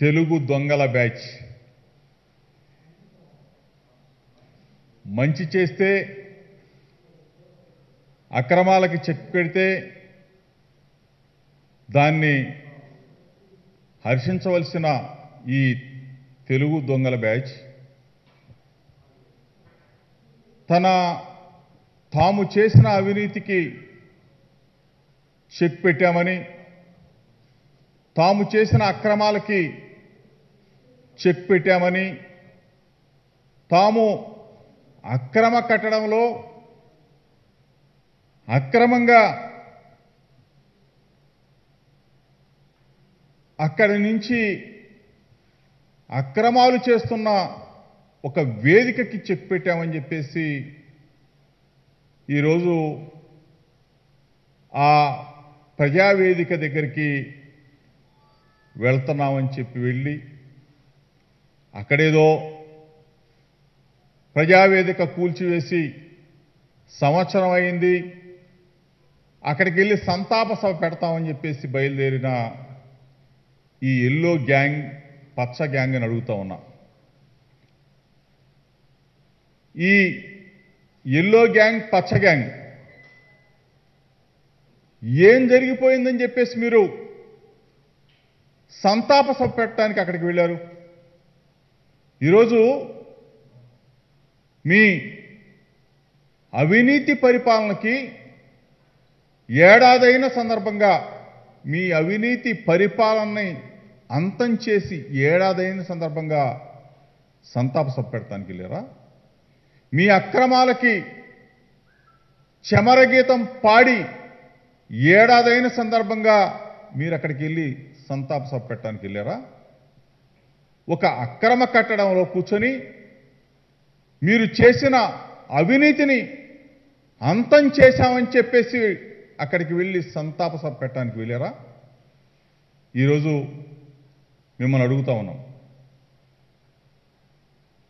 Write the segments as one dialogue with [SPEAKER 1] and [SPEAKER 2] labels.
[SPEAKER 1] తెలుగు దొంగల బ్యాచ్. మంచి చేస్తే అక్రమాలకి చెక్ పెడితే దాన్ని హర్షించవలసిన ఈ తెలుగు దొంగల బ్యాచ్. తన తాము చేసిన అవినీతికి చెక్ పెట్టామని తాము చేసిన అక్రమాలకి చెక్ పెట్టామని తాము అక్రమ కట్టడంలో అక్రమంగా అక్కడి నుంచి అక్రమాలు చేస్తున్న ఒక వేదికకి చెక్ పెట్టామని చెప్పేసి ఈరోజు ఆ ప్రజావేదిక దగ్గరికి వెళ్తున్నామని చెప్పి వెళ్ళి అక్కడేదో ప్రజావేదిక కూల్చివేసి సంవత్సరం అయింది అక్కడికి వెళ్ళి సంతాప సభ పెడతామని చెప్పేసి బయలుదేరిన ఈ ఎల్లో గ్యాంగ్ పచ్చ గ్యాంగ్ అని అడుగుతా ఉన్నా. ఈ ఎల్లో గ్యాంగ్ పచ్చ గ్యాంగ్ ఏం జరిగిపోయిందని చెప్పేసి మీరు సంతాప సభ పెట్టడానికి అక్కడికి వెళ్ళారు? ఈరోజు మీ అవినీతి పరిపాలనకి ఏడాదైన సందర్భంగా మీ అవినీతి పరిపాలనని అంతం చేసి ఏడాదైన సందర్భంగా సంతాప సభ పెడతానికి మీ అక్రమాలకి చమరగీతం పాడి ఏడాదైన సందర్భంగా మీరు అక్కడికి వెళ్ళి సంతాప సభ పెట్టడానికి వెళ్ళారా? ఒక అక్రమ కట్టడంలో కూర్చొని మీరు చేసిన అవినీతిని అంతం చేశామని చెప్పేసి అక్కడికి వెళ్ళి సంతాప సభ పెట్టడానికి వెళ్ళారా? ఈరోజు మిమ్మల్ని అడుగుతా ఉన్నాం.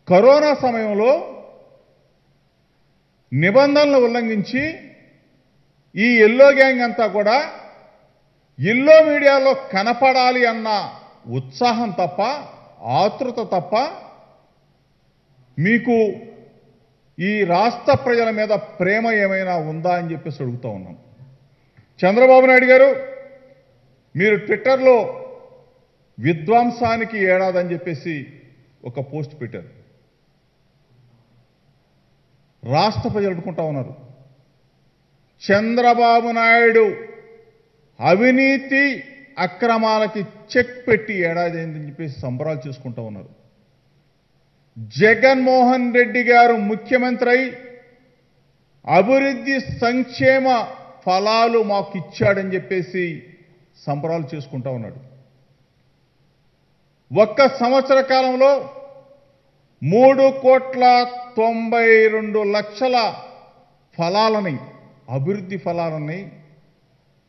[SPEAKER 1] కరోనా సమయంలో నిబంధనలు ఉల్లంఘించి ఈ ఎల్లో గ్యాంగ్ అంతా కూడా ఎల్లో మీడియాలో కనపడాలి అన్న ఉత్సాహం తప్ప ఆతృత తప్ప మీకు ఈ రాష్ట్ర ప్రజల మీద ప్రేమ ఏమైనా ఉందా అని చెప్పేసి అడుగుతూ ఉన్నాం. చంద్రబాబు నాయుడు గారు మీరు ట్విట్టర్లో విధ్వంసానికి ఏడాదని చెప్పేసి ఒక పోస్ట్ పెట్టారు. రాష్ట్ర ప్రజలు అనుకుంటా ఉన్నారు. చంద్రబాబు నాయుడు అవినీతి అక్రమాలకి చెక్ పెట్టి ఏడాది అయిందని చెప్పేసి సంబరాలు చేసుకుంటా ఉన్నారు. జగన్మోహన్ రెడ్డి గారు ముఖ్యమంత్రి అయి అభివృద్ధి సంక్షేమ ఫలాలు మాకు ఇచ్చాడని చెప్పేసి సంబరాలు చేసుకుంటా ఉన్నాడు. ఒక్క సంవత్సర కాలంలో మూడు కోట్ల తొంభై రెండు లక్షల ఫలాలని అభివృద్ధి ఫలాలని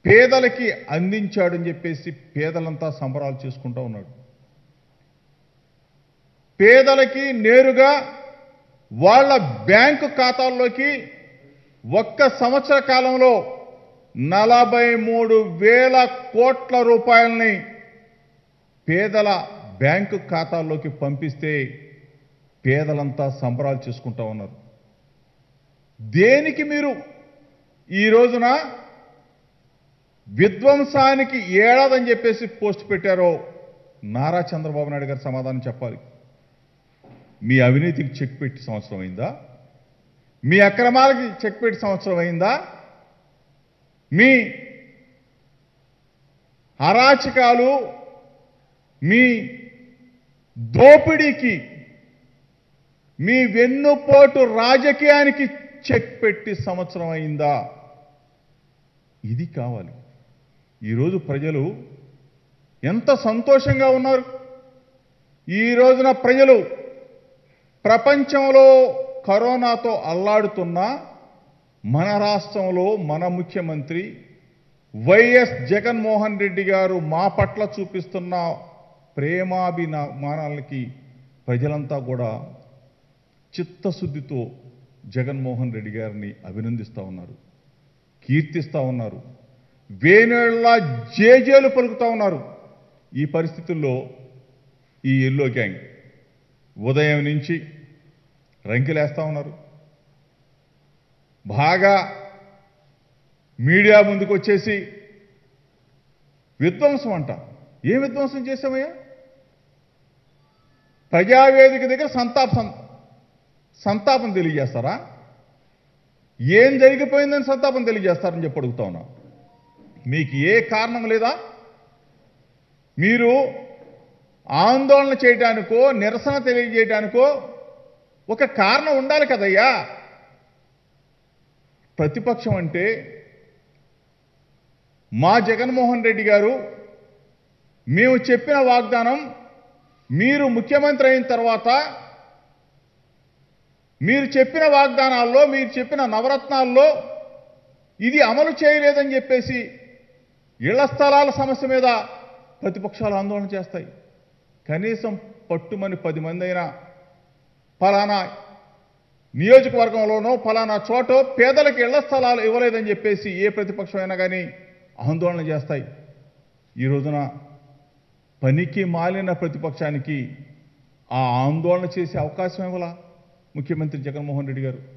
[SPEAKER 1] పేదలకి అందించాడని చెప్పేసి పేదలంతా సంబరాలు చేసుకుంటా ఉన్నాడు. పేదలకి నేరుగా వాళ్ళ బ్యాంకు ఖాతాల్లోకి ఒక్క సంవత్సర కాలంలో నలభై మూడు వేల కోట్ల రూపాయలని పేదల బ్యాంకు ఖాతాల్లోకి పంపిస్తే పేదలంతా సంబరాలు చేసుకుంటా ఉన్నారు. దేనికి మీరు ఈ రోజున విధ్వంసానికి ఏడాదని చెప్పేసి పోస్ట్ పెట్టారో నారా చంద్రబాబు నాయుడు గారు సమాధానం చెప్పాలి. మీ అవినీతికి చెక్ పెట్టి సంవత్సరం అయిందా? మీ అక్రమాలకి చెక్ పెట్టి సంవత్సరం అయిందా? మీ అరాచకాలు మీ దోపిడీకి మీ వెన్నుపోటు రాజకీయానికి చెక్ పెట్టి సంవత్సరం అయిందా? ఇది కావాలి. ఈరోజు ప్రజలు ఎంత సంతోషంగా ఉన్నారు. ఈ రోజున ప్రజలు ప్రపంచంలో కరోనాతో అల్లాడుతున్న మన రాష్ట్రంలో మన ముఖ్యమంత్రి వైఎస్ జగన్మోహన్ రెడ్డి గారు మా పట్ల చూపిస్తున్న ప్రేమాభిమానాలకి ప్రజలంతా కూడా చిత్తశుద్ధితో జగన్మోహన్ రెడ్డి గారిని అభినందిస్తూ ఉన్నారు కీర్తిస్తూ ఉన్నారు. వేనేళ్ళ జేజేలు పలుకుతూ ఉన్నారు. ఈ పరిస్థితుల్లో ఈ ఎల్లో గ్యాంగ్ ఉదయం నుంచి రంకెలేస్తూ ఉన్నారు. బాగా మీడియా ముందుకు వచ్చేసి విధ్వంసం అంట. ఏం విధ్వంసం చేసామయ్యా ప్రజావేదిక దగ్గర సంతాప సంతాపం తెలియజేస్తారా? ఏం జరిగిపోయిందని సంతాపం తెలియజేస్తారని చెప్పి అడుగుతా ఉన్నా. మీకు ఏ కారణం లేదా? మీరు ఆందోళన చేయడానికో నిరసన తెలియజేయడానికో ఒక కారణం ఉండాలి కదయ్యా. ప్రతిపక్షం అంటే మా జగన్మోహన్ రెడ్డి గారు మేము చెప్పిన వాగ్దానం మీరు ముఖ్యమంత్రి అయిన తర్వాత మీరు చెప్పిన వాగ్దానాల్లో మీరు చెప్పిన నవరత్నాల్లో ఇది అమలు చేయలేదని చెప్పేసి ఇళ్ళ స్థలాల సమస్య మీద ప్రతిపక్షాలు ఆందోళన చేస్తాయి. కనీసం పట్టుమని పది మంది అయినా ఫలానా నియోజకవర్గంలోనో ఫలానా చోట పేదలకు ఇళ్ళ స్థలాలు ఇవ్వలేదని చెప్పేసి ఏ ప్రతిపక్షం అయినా కానీ ఆందోళన చేస్తాయి. ఈ రోజున పనికి మాలిన ప్రతిపక్షానికి ఆ ఆందోళన చేసే అవకాశం ఇవ్వాల? ముఖ్యమంత్రి జగన్మోహన్ రెడ్డి గారు.